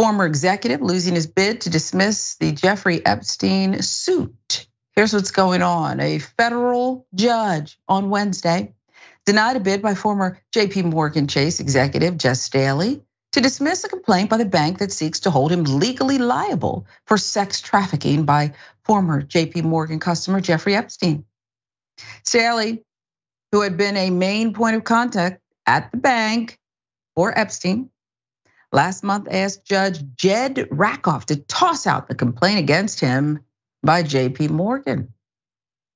former executive losing his bid to dismiss the Jeffrey Epstein suit. Here's what's going on. A federal judge on Wednesday denied a bid by former JP Morgan Chase executive Jes Staley to dismiss a complaint by the bank that seeks to hold him legally liable for sex trafficking by former JP Morgan customer Jeffrey Epstein. Staley, who had been a main point of contact at the bank for Epstein, last month asked Judge Jed Rakoff to toss out the complaint against him by JP Morgan.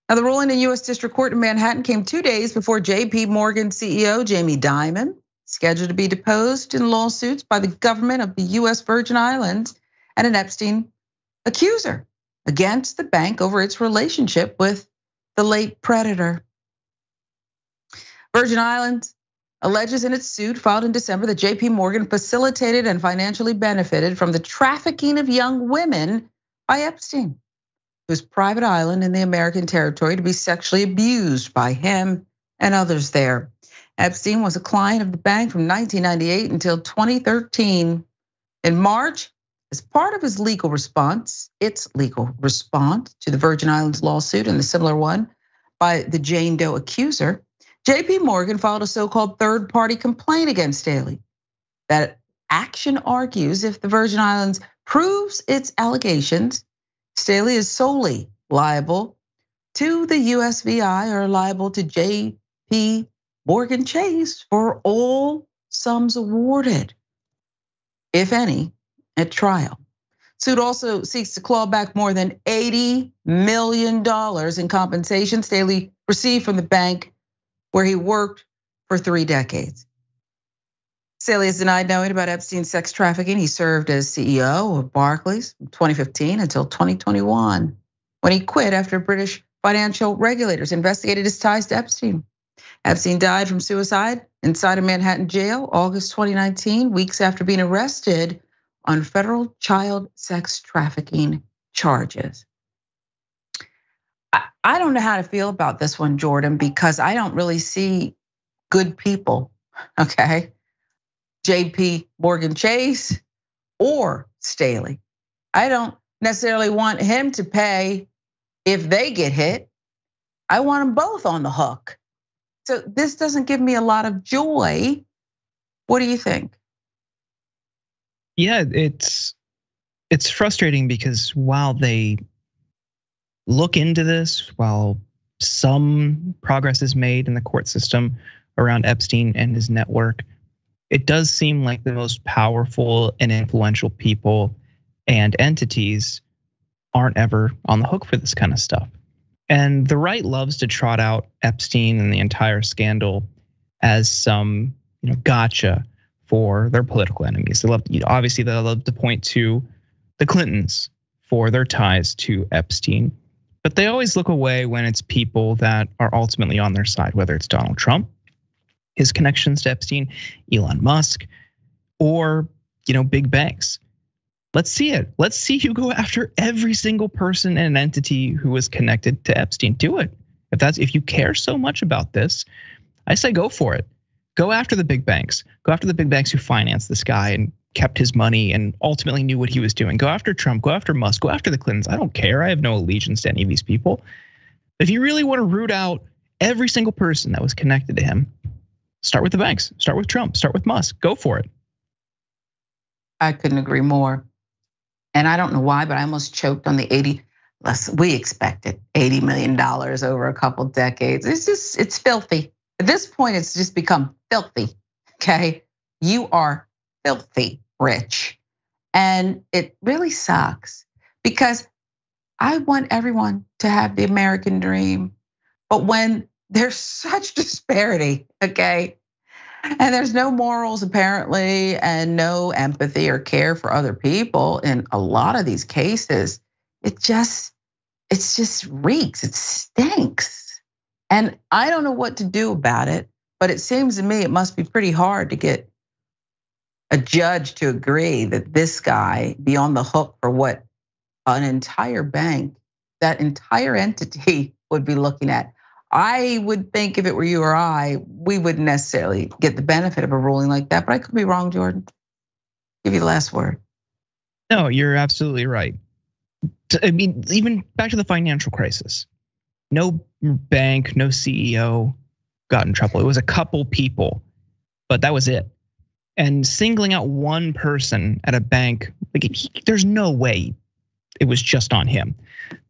Now, the ruling in US District Court in Manhattan came two days before JP Morgan CEO Jamie Dimon, scheduled to be deposed in lawsuits by the government of the US Virgin Islands and an Epstein accuser against the bank over its relationship with the late predator. Virgin Islands alleges in its suit filed in December that JP Morgan facilitated and financially benefited from the trafficking of young women by Epstein, whose private island in the American territory to be sexually abused by him and others there. Epstein was a client of the bank from 1998 until 2013. In March, as part of his legal response, its legal response to the Virgin Islands lawsuit and the similar one by the Jane Doe accuser, JP Morgan filed a so-called third party complaint against Staley. That action argues if the Virgin Islands proves its allegations, Staley is solely liable to the USVI or liable to JP Morgan Chase for all sums awarded, if any, at trial. Suit also seeks to claw back more than $80 million in compensation Staley received from the bank where he worked for three decades. Staley has denied knowing about Epstein's sex trafficking. He served as CEO of Barclays from 2015 until 2021, when he quit after British financial regulators investigated his ties to Epstein. Epstein died from suicide inside a Manhattan jail August 2019, weeks after being arrested on federal child sex trafficking charges. I don't know how to feel about this one, Jordan, because I don't really see good people, okay? JP Morgan Chase or Staley. I don't necessarily want him to pay if they get hit. I want them both on the hook. So this doesn't give me a lot of joy. What do you think? Yeah, it's it's frustrating because while they look into this while some progress is made in the court system around Epstein and his network. It does seem like the most powerful and influential people and entities aren't ever on the hook for this kind of stuff. And the right loves to trot out Epstein and the entire scandal as some, you know, gotcha for their political enemies. They love, you know, obviously they love to point to the Clintons for their ties to Epstein but they always look away when it's people that are ultimately on their side, whether it's Donald Trump, his connections to Epstein, Elon Musk, or you know, big banks. Let's see it. Let's see you go after every single person and entity who was connected to Epstein. Do it. If that's if you care so much about this, I say go for it. Go after the big banks. Go after the big banks who finance this guy and kept his money and ultimately knew what he was doing. Go after Trump, go after Musk, go after the Clintons. I don't care. I have no allegiance to any of these people. If you really want to root out every single person that was connected to him, start with the banks, start with Trump, start with Musk. Go for it. I couldn't agree more. And I don't know why, but I almost choked on the 80 less we expected 80 million dollars over a couple decades. It's just it's filthy. At this point it's just become filthy. Okay? You are filthy rich. And it really sucks because I want everyone to have the American dream. But when there's such disparity, okay, and there's no morals apparently, and no empathy or care for other people in a lot of these cases, it just, it's just reeks, it stinks. And I don't know what to do about it, but it seems to me it must be pretty hard to get a judge to agree that this guy be on the hook for what an entire bank, that entire entity would be looking at. I would think if it were you or I, we wouldn't necessarily get the benefit of a ruling like that, but I could be wrong, Jordan. Give you the last word. No, you're absolutely right. I mean, even back to the financial crisis. No bank, no CEO got in trouble. It was a couple people, but that was it. And singling out one person at a bank, like he, there's no way it was just on him.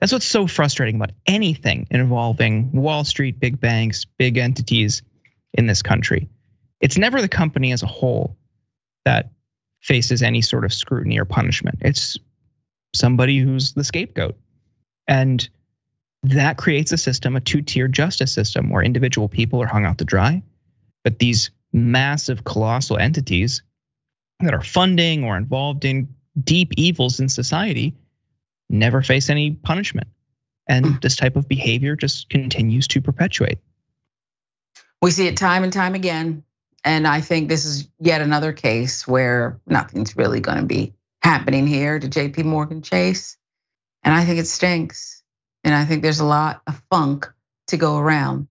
That's what's so frustrating about anything involving Wall Street, big banks, big entities in this country. It's never the company as a whole that faces any sort of scrutiny or punishment. It's somebody who's the scapegoat. And that creates a system, a two tier justice system where individual people are hung out to dry. But these massive, colossal entities that are funding or involved in deep evils in society never face any punishment. And hmm. this type of behavior just continues to perpetuate. We see it time and time again. And I think this is yet another case where nothing's really going to be happening here to JP Morgan Chase. And I think it stinks. And I think there's a lot of funk to go around.